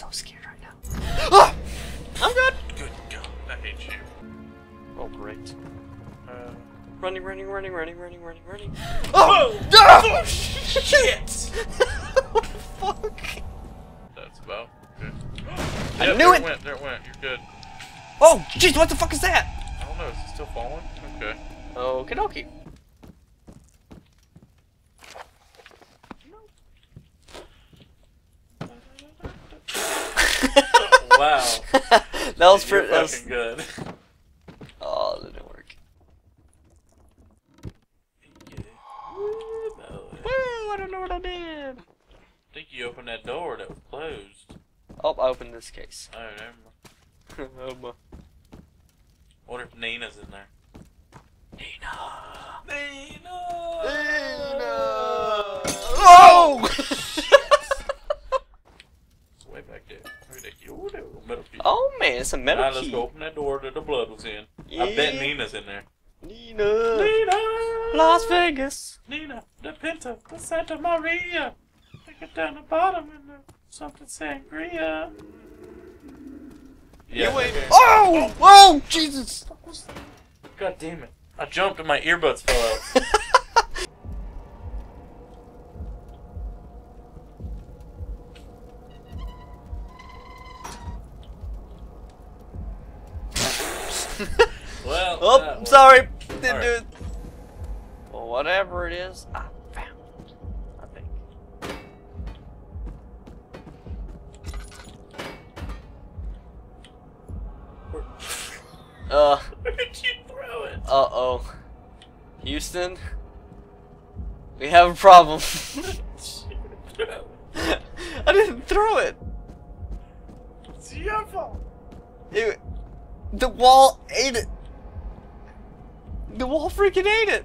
so scared right now. Ah! I'm good! Good God, I hate you. Oh, great. Uh, running, running, running, running, running, running, running. Oh! Whoa! Ah! Ah! ah! Oh, shit! what the fuck? That's about good. I knew it! There it went, there it went, you're good. Oh, jeez, what the fuck is that? I don't know, is it still falling? Okay. Okie dokie. Wow. that was pretty. That was, fucking good. oh, that didn't work. Woo, I don't know what I did. I think you opened that door that was closed. Oh, I opened this case. Oh, never mind. oh, my. Wonder if Nina's in there. Nina! Nina. Nina! Oh! It's way back there. Maybe they oh, there was a metal key. oh man, it's a metal Now let's go open that door that the blood was in. I bet Nina's in there. Nina. Nina! Las Vegas. Nina, the Pinta, the Santa Maria. Take it down the bottom and the something sangria. You wait. Oh! Oh, Jesus. God damn it. I jumped and my earbuds fell out. well, Oh, that I'm sorry. Didn't Alright. do it. Well, whatever it is, I found it. I think. Uh, Where did you throw it? uh oh. Houston? We have a problem. I didn't throw it. it's your fault. it. The wall ate it. The wall freaking ate it.